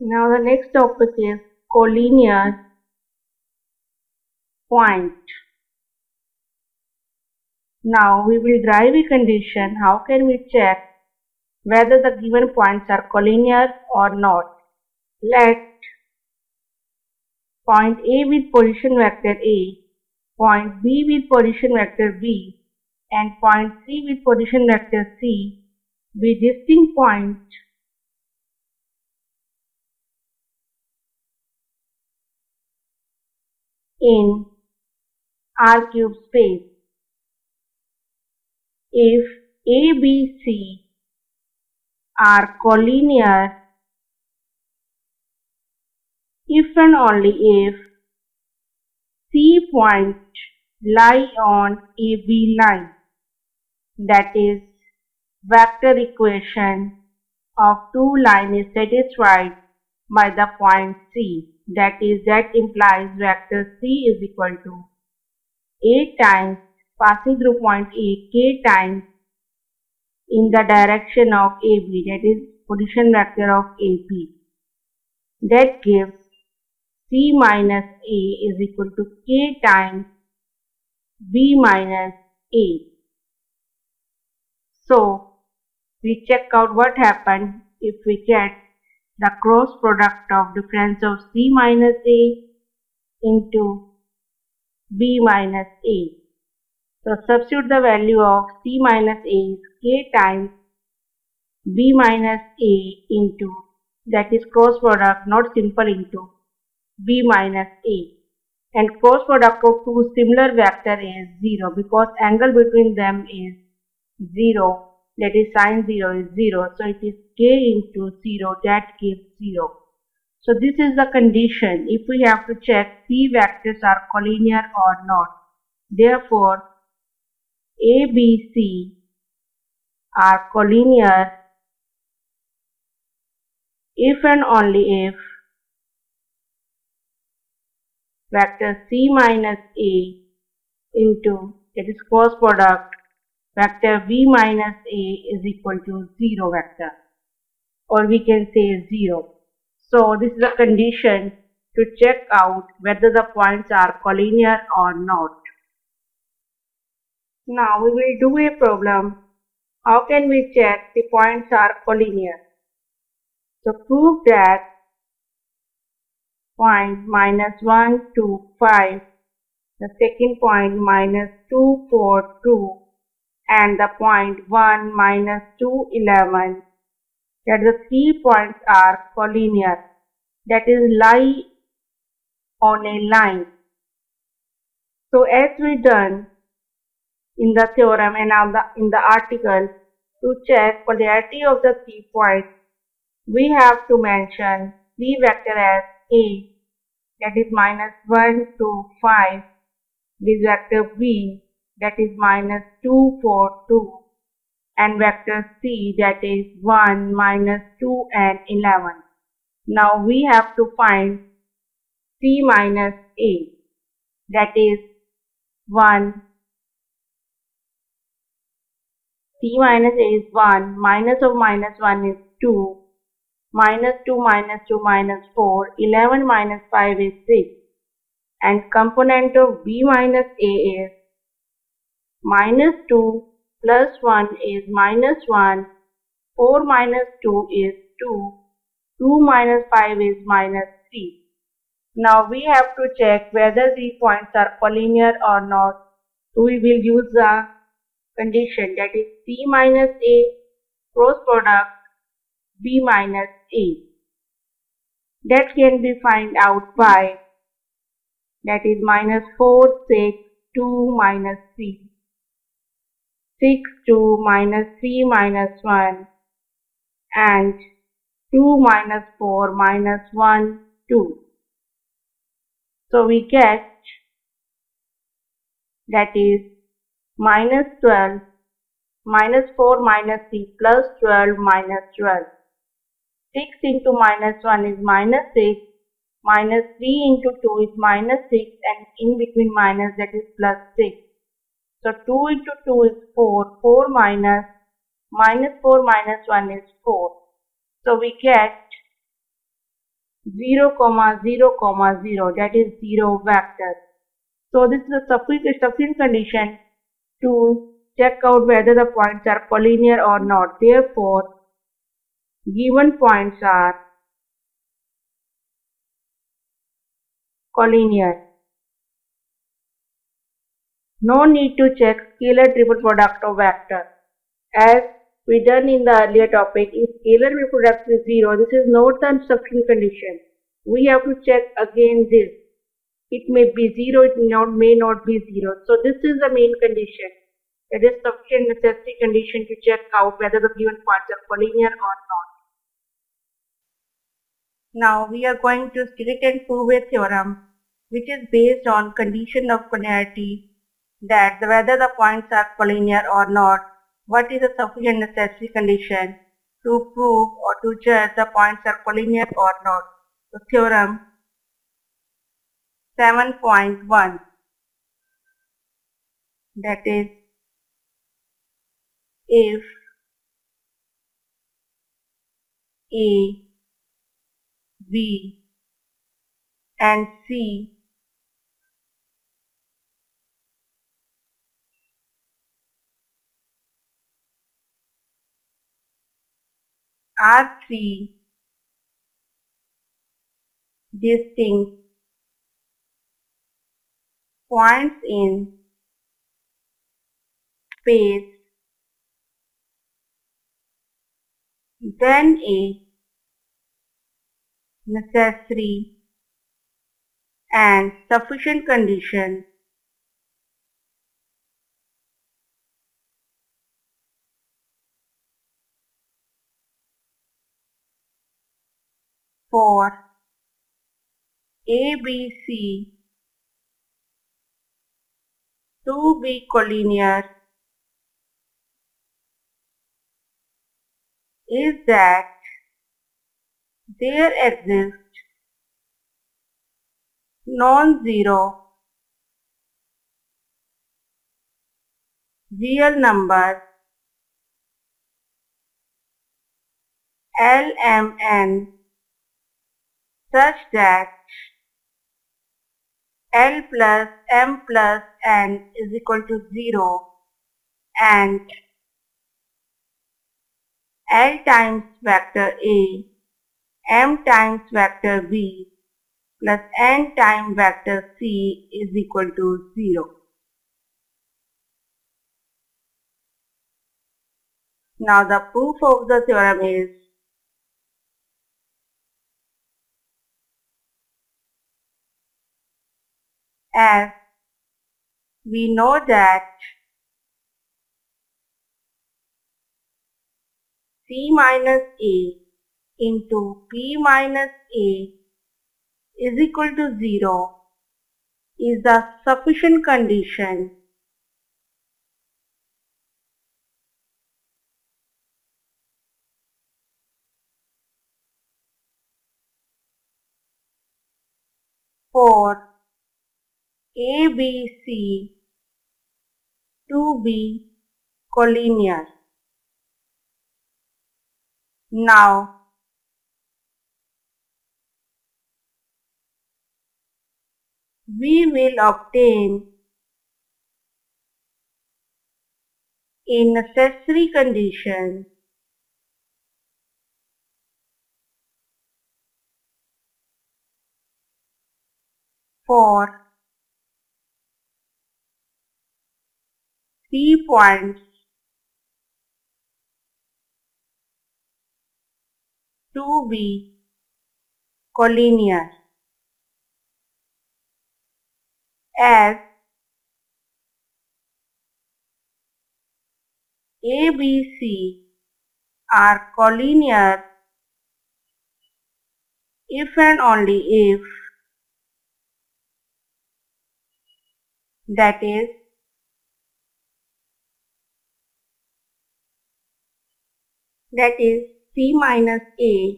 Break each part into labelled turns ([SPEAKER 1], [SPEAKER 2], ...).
[SPEAKER 1] Now the next topic is collinear point. Now we will derive a condition. How can we check whether the given points are collinear or not? Let point A with position vector A, point B with position vector B and point C with position vector C be distinct points in R cube space. If A, B, C are collinear if and only if C point lie on AB line that is vector equation of two line is satisfied by the point C that is that implies vector C is equal to A times passing through point A k times in the direction of AB that is position vector of AP that gives C minus A is equal to k times B minus A. So we check out what happened if we get the cross product of difference of C minus A into B minus A. So substitute the value of C minus A is K times B minus A into that is cross product not simple into B minus A and cross product of two similar vector is 0 because angle between them is 0 that is sine 0 is 0 so it is k into 0 that gives 0 so this is the condition. If we have to check p vectors are collinear or not. Therefore a b c are collinear if and only if vector c minus a into that is cross product vector v minus a is equal to 0 vector or we can say 0. So this is a condition to check out whether the points are collinear or not. Now we will do a problem. How can we check the points are collinear? So prove that point minus 1, 2, 5, the second point minus 2, 4, 2, and the point 1 minus 2 11 that the three points are collinear that is lie on a line. So as we done in the theorem and in the article to check polarity of the three points we have to mention three vector as A that is minus 1 2 5 this vector B that is minus 2, 4, 2 and vector C that is 1, minus 2 and 11. Now we have to find C minus A that is 1. C minus A is 1, minus of minus 1 is 2, minus 2 minus 2 minus 4, 11 minus 5 is 6 and component of B minus A is minus 2 plus 1 is minus 1, 4 minus 2 is 2, 2 minus 5 is minus 3. Now we have to check whether these points are collinear or not. So we will use the condition that is C minus A cross product B minus A. That can be find out by that is minus 4, 6, 2 minus 3. 6 2 minus 3 minus 1 and 2 minus 4 minus 1 2. So we get that is minus 12 minus 4 minus 3 plus 12 minus 12. 6 into minus 1 is minus 6 minus 3 into 2 is minus 6 and in between minus that is plus 6. So 2 into 2 is 4. 4 minus minus 4 minus 1 is 4. So we get 0 comma 0 comma 0 that is 0 vector. So this is a sufficient condition to check out whether the points are collinear or not. Therefore, given points are collinear. No need to check scalar triple product of vector. As we done in the earlier topic, if scalar product is 0, this is not the sufficient condition. We have to check again this. It may be 0, it may not, may not be 0. So this is the main condition. It is sufficient necessary condition to check out whether the given points are collinear or not. Now we are going to state and prove a theorem which is based on condition of collinearity that whether the points are collinear or not, what is the sufficient necessary condition to prove or to judge the points are collinear or not. The theorem 7.1 that is if A, B and C are three distinct points in space then a necessary and sufficient condition for ABC to be collinear is that there exists non-zero real number LMN such that L plus M plus N is equal to 0 and L times vector A, M times vector B plus N times vector C is equal to 0. Now the proof of the theorem is as we know that C minus A into P minus A is equal to 0 is the sufficient condition for ABC to be collinear. Now, we will obtain a necessary condition for three points to be collinear as ABC are collinear if and only if that is that is C minus A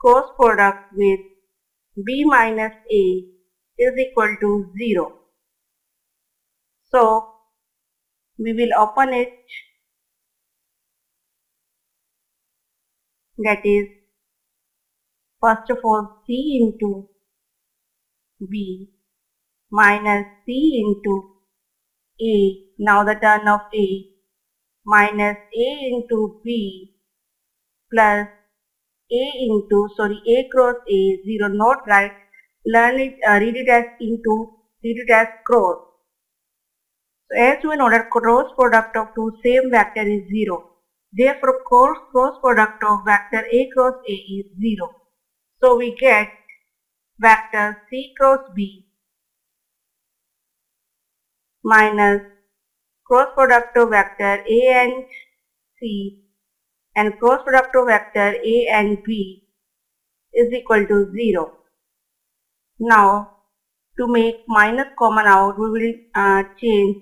[SPEAKER 1] cross product with B minus A is equal to 0. So, we will open it that is First of all, C into B minus C into A, now the turn of A, minus A into B plus A into, sorry, A cross A, 0, not right, learn it, uh, read it as into, read it as cross. So as we know that cross product of two same vector is 0. Therefore cross, cross product of vector A cross A is 0. So we get vector C cross B minus cross product of vector A and C and cross product of vector A and B is equal to 0. Now to make minus common out we will uh, change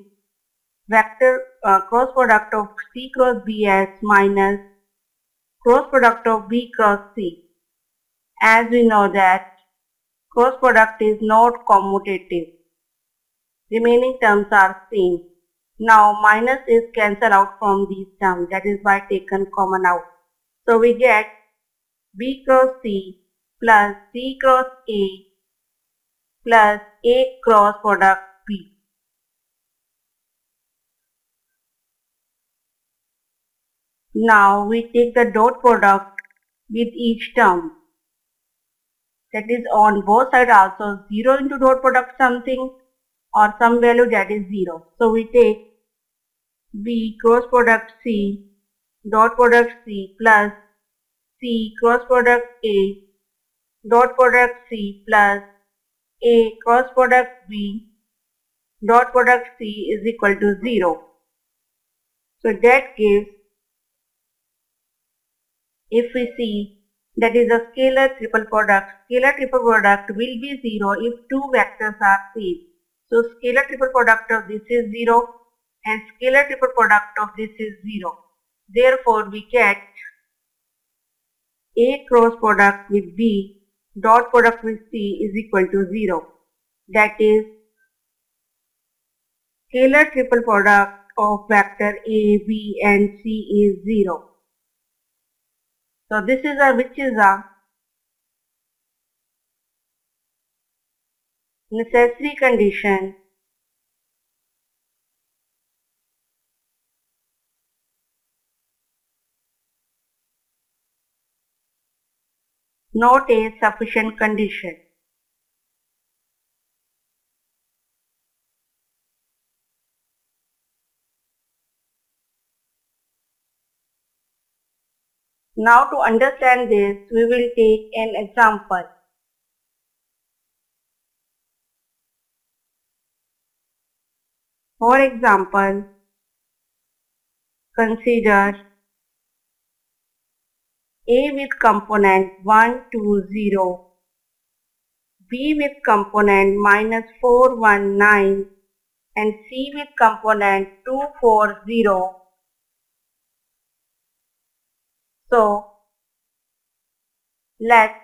[SPEAKER 1] vector uh, cross product of C cross B as minus cross product of B cross C. As we know that cross product is not commutative. Remaining terms are same. Now minus is cancelled out from these terms that is why taken common out. So we get B cross C plus C cross A plus A cross product B. Now we take the dot product with each term. That is on both sides also 0 into dot product something or some value that is 0. So we take B cross product C dot product C plus C cross product A dot product C plus A cross product B dot product C is equal to 0. So that gives if we see that is a scalar triple product. Scalar triple product will be 0 if two vectors are same. So scalar triple product of this is 0 and scalar triple product of this is 0. Therefore we get A cross product with B dot product with C is equal to 0. That is scalar triple product of vector A, B and C is 0. So this is a which is a necessary condition not a sufficient condition. Now to understand this, we will take an example. For example, consider A with component 1, 2, 0, B with component minus 4, 1, 9, and C with component 2, 4, 0. So, let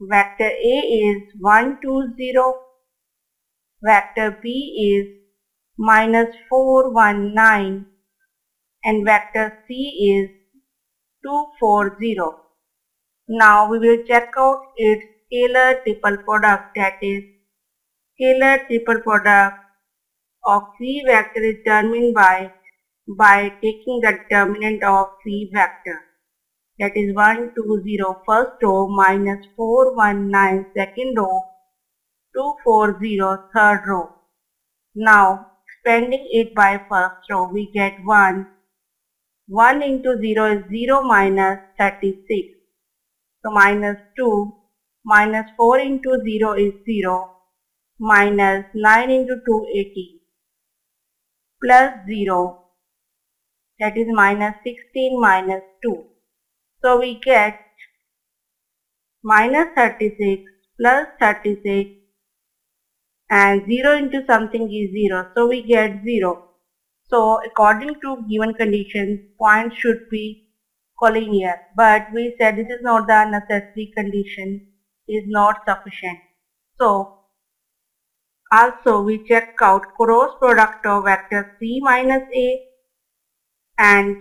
[SPEAKER 1] Vector A is 1, 2, 0. Vector B is minus 4, 1, 9. And vector C is 2, 4, 0. Now we will check out its scalar triple product that is scalar triple product of C vector is determined by by taking the determinant of C vector that is 1 2 0 first row minus 4 1 9 second row 2 4 0 third row. Now expanding it by first row we get 1 1 into 0 is 0 minus 36 so minus 2 minus 4 into 0 is 0 minus 9 into 2 80 plus 0 that is minus 16 minus 2 so we get minus 36 plus 36 and 0 into something is 0. So we get 0. So according to given conditions, points should be collinear. But we said this is not the necessary condition, is not sufficient. So also we check out cross product of vector C minus A and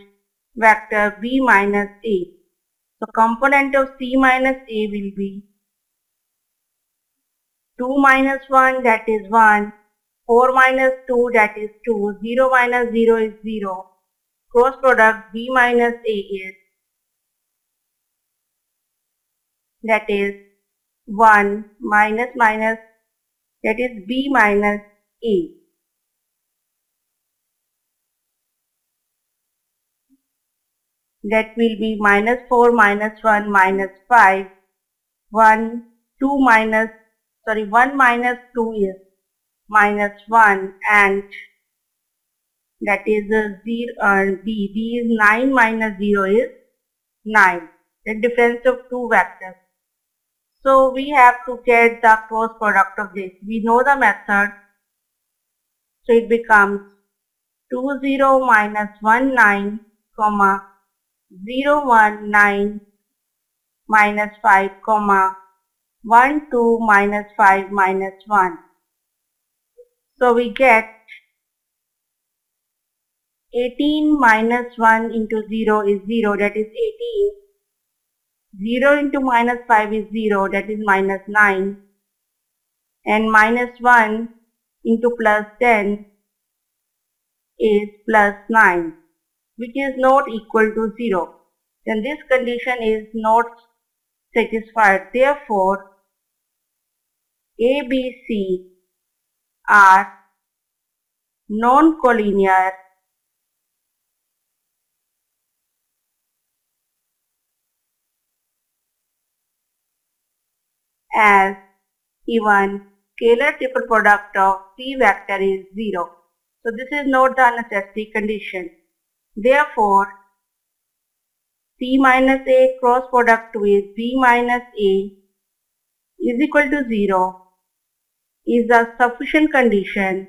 [SPEAKER 1] vector b minus a. So component of c minus a will be 2 minus 1 that is 1, 4 minus 2 that is 2, 0 minus 0 is 0. Cross product b minus a is that is 1 minus minus that is b minus a. That will be minus 4 minus 1 minus 5 1 2 minus sorry 1 minus 2 is minus 1 and that is a 0 uh, b b is 9 minus 0 is 9 the difference of two vectors so we have to get the cross product of this. We know the method. So it becomes 2 0 minus 1 9 comma 0 1 9 minus 5 comma 1 2 minus 5 minus 1. So we get 18 minus 1 into 0 is 0 that is 18 0 into minus 5 is 0 that is minus 9 and minus 1 into plus 10 is plus 9 which is not equal to 0 then this condition is not satisfied. Therefore A, B, C are non-collinear as even scalar triple product of p vector is 0. So this is not the necessity condition. Therefore, c minus a cross product with b minus a is equal to 0 is a sufficient condition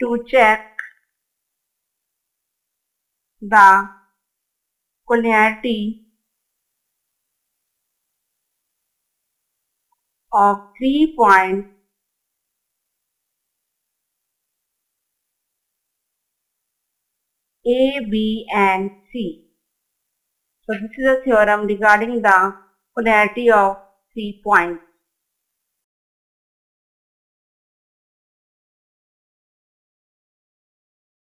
[SPEAKER 1] to check the collinearity of three points A, B and C. So this is a theorem regarding the collinearity of three points.